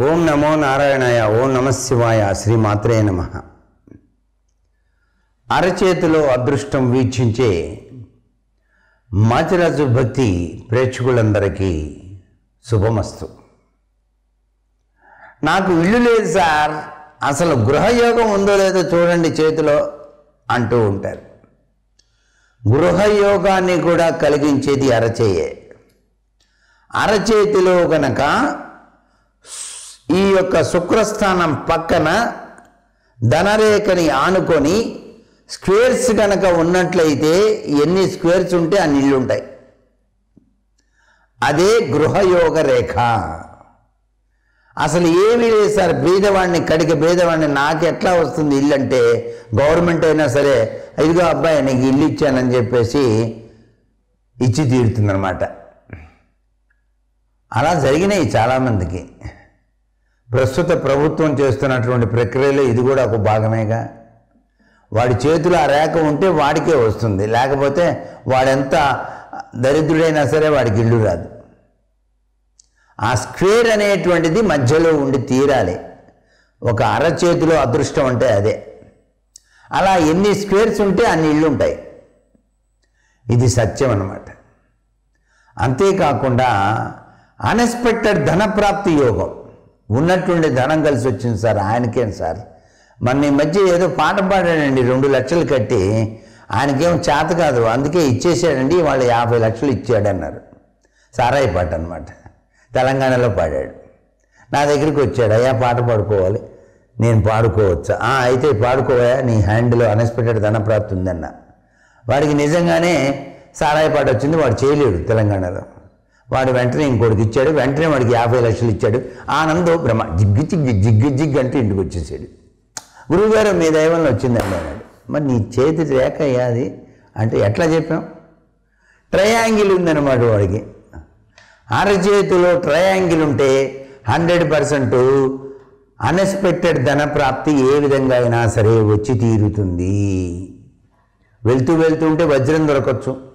ఓం నమో నారాయణాయ ఓం నమశివాయ శ్రీ మాత్రే నమ. అరచేతిలో అదృష్టం వీక్షించే మాచిరాజు భక్తి ప్రేక్షకులందరికీ శుభమస్తు. నాకు ఇల్లు లేదు సార్. అసలు గృహయోగం ఉందో లేదో చూడండి చేతిలో అంటూ ఉంటారు. గృహయోగాన్ని కూడా కలిగించేది అరచేయే. అరచేతిలో కనుక ఈ యొక్క శుక్రస్థానం పక్కన ధనరేఖని ఆనుకొని స్క్వేర్స్ కనుక ఉన్నట్లయితే ఎన్ని స్క్వేర్స్ ఉంటే అన్ని ఇళ్ళు ఉంటాయి. అదే గృహయోగ రేఖ. అసలు ఏమీ లేదు సార్ బీదవాడిని కడిక బీదవాడిని నాకు ఎట్లా వస్తుంది ఇల్లు అంటే గవర్నమెంట్ అయినా సరే ఇదిగో అబ్బాయి నీకు ఇల్లు ఇచ్చానని చెప్పేసి ఇచ్చి తీరుతుందనమాట అలా జరిగినాయి చాలామందికి. ప్రస్తుత ప్రభుత్వం చేస్తున్నటువంటి ప్రక్రియలో ఇది కూడా ఒక భాగమేగా. వాడి చేతిలో ఆ రేఖ ఉంటే వాడికే వస్తుంది. లేకపోతే వాడెంత దరిద్రుడైనా సరే వాడికి ఇల్లు రాదు. ఆ స్క్వేర్ అనేటువంటిది మధ్యలో ఉండి తీరాలి. ఒక అరచేతిలో అదృష్టం అంటే అదే. అలా ఎన్ని స్క్వేర్స్ ఉంటే అన్ని ఇళ్ళు ఉంటాయి ఇది సత్యం అన్నమాట అంతేకాకుండా అన్ఎక్స్పెక్టెడ్ ధనప్రాప్తి యోగం. ఉన్నట్టుండి ధనం కలిసి వచ్చింది సార్ ఆయనకేం సార్? మన ఈ మధ్య ఏదో పాట పాడాడండి రెండు లక్షలు కట్టి. ఆయనకేం చేత కాదు అందుకే ఇచ్చేసాడండి వాళ్ళు యాభై లక్షలు ఇచ్చాడన్నారు. సారాయి పాట అనమాట తెలంగాణలో పాడాడు. నా దగ్గరికి వచ్చాడు అయ్యా పాట పాడుకోవాలి. నేను పాడుకోవచ్చా? అయితే పాడుకోవా నీ హ్యాండ్లో అన్ఎక్స్పెక్టెడ్ ధనప్రాప్తి ఉందన్న. వాడికి నిజంగానే సారాయి పాట వచ్చింది వాడు చేయలేడు తెలంగాణలో. వాడు వెంటనే ఇంకోటికి ఇచ్చాడు వెంటనే వాడికి యాభై లక్షలు ఇచ్చాడు. ఆనందో భ్రమ జిగ్గు జిగ్గు జిగ్గు జిగ్గు అంటే ఇంటికి వచ్చేసాడు. గురువుగారు మీ దైవంలో వచ్చిందండి అన్నాడు. మరి నీ చేతి రేఖ అది అంటే ఎట్లా చెప్పాం? ట్రయాంగిల్ ఉందన్నమాట వాడికి. అరచేతిలో ట్రయాంగిల్ ఉంటే హండ్రెడ్ పర్సెంట్ అన్ఎక్స్పెక్టెడ్ ధనప్రాప్తి ఏ విధంగా అయినా సరే వచ్చి తీరుతుంది. వెళ్తూ వెళ్తూ ఉంటే వజ్రం దొరకచ్చు.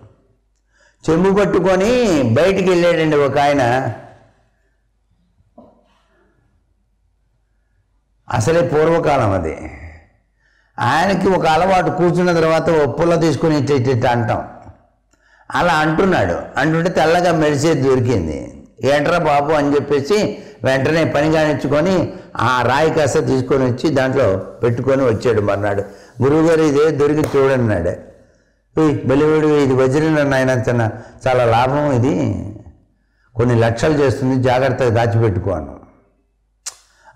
చెంబు పట్టుకొని బయటికి వెళ్ళాడండి ఒక ఆయన. అసలే పూర్వకాలం అది. ఆయనకి ఒక అలవాటు కూర్చున్న తర్వాత ఓ పుల్ల తీసుకుని ఇట్ట ఇట్ట అంటాం. అలా అంటున్నాడు. అంటుంటే తెల్లగా మెరిసేది దొరికింది. ఏంట్రా బాబు అని చెప్పేసి వెంటనే పని కానిచ్చుకొని ఆ రాయి కాస్త తీసుకొని వచ్చి దాంట్లో పెట్టుకొని వచ్చాడు మర్నాడు. గురువుగారు ఇదే దొరికి చూడన్నాడు బలివేడు ఇది వజ్రం నాయన చిన్న చాలా లాభం ఇది. కొన్ని లక్షలు చేస్తుంది జాగ్రత్తగా దాచిపెట్టుకోను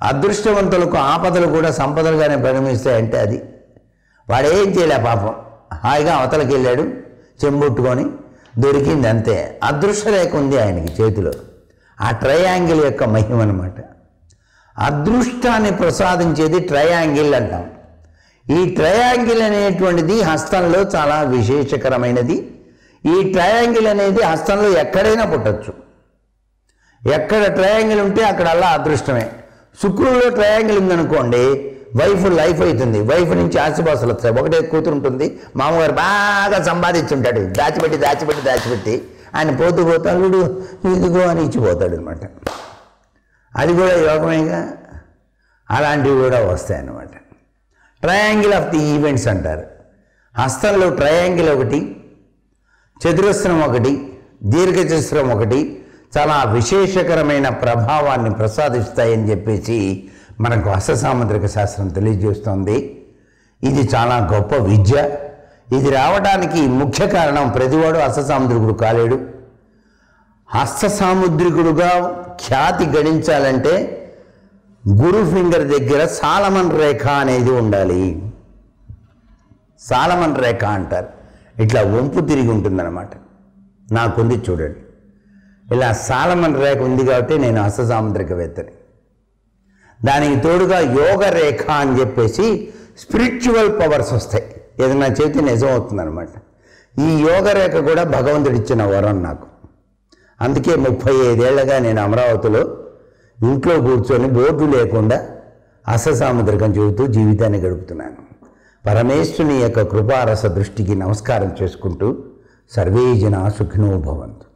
అదృష్టవంతులకు ఆపదలు కూడా సంపదలుగానే పరిగణిస్తాయంటే అది. వాడేం చేయలే పాపం. హాయిగా అవతలకి వెళ్ళాడు చెంబుట్టుకొని దొరికింది అంతే. అదృష్ట రేఖ ఉంది ఆయనకి చేతిలో. ఆ ట్రయాంగిల్ యొక్క మహిమ అనమాట అదృష్టాన్ని ప్రసాదించేది ట్రయాంగిల్ అంటాం. ఈ ట్రయాంగిల్ అనేటువంటిది హస్తంలో చాలా విశేషకరమైనది. ఈ ట్రయాంగిల్ అనేది హస్తంలో ఎక్కడైనా పుట్టచ్చు. ఎక్కడ ట్రయాంగిల్ ఉంటే అక్కడ అలా అదృష్టమే. శుక్రుల్లో ట్రయాంగిల్ ఉందనుకోండి వైఫ్ లైఫ్ అవుతుంది. వైఫ్ నుంచి ఆశపాసలు వస్తాయి. ఒకటే కూతురు ఉంటుంది. మామగారు బాగా సంపాదించుంటాడు దాచిపెట్టి దాచిపెట్టి దాచిపెట్టి ఆయన పోతూ పోతాడు ఇదిగో అని ఇచ్చిపోతాడు అనమాట అది కూడా యోగమేగా? అలాంటివి కూడా వస్తాయి అన్నమాట ట్రయాంగిల్ ఆఫ్ ది ఈవెంట్స్ అంటారు. హస్తంలో ట్రయాంగిల్ ఒకటి చతురస్రం ఒకటి దీర్ఘచతుస్రం ఒకటి చాలా విశేషకరమైన ప్రభావాన్ని ప్రసాదిస్తాయని చెప్పేసి మనకు హస్తసాముద్రిక శాస్త్రం తెలియజేస్తుంది. ఇది చాలా గొప్ప విద్య. ఇది రావడానికి ముఖ్య కారణం ప్రతివాడు హస్తసాముద్రికుడు కాలేడు. హస్తసాముద్రికుడుగా ఖ్యాతి గడించాలంటే గురు ఫింగర్ దగ్గర సాలమన్ రేఖ అనేది ఉండాలి. సాలమన్ రేఖ అంటారు. ఇట్లా వంపు తిరిగి ఉంటుందన్నమాట. నాకుంది చూడండి. ఇలా సాలమన్ రేఖ ఉంది కాబట్టి నేను హస్తసాముద్రికవేత్తని. దానికి తోడుగా యోగ రేఖ అని చెప్పేసి స్పిరిచువల్ పవర్స్ వస్తాయి. ఏదైనా చేతి నిజం అవుతుందన్నమాట. ఈ యోగ రేఖ కూడా భగవంతుడిచ్చిన వరం నాకు. అందుకే ముప్పై ఐదేళ్ళగా నేను అమరావతిలో ఇంట్లో కూర్చొని బోర్డు లేకుండా అససాముద్రికం చెబుతూ జీవితాన్ని గడుపుతున్నాను. పరమేశ్వరుని యొక్క కృపారస దృష్టికి నమస్కారం చేసుకుంటూ సర్వే జన సుఖినో భవంతు.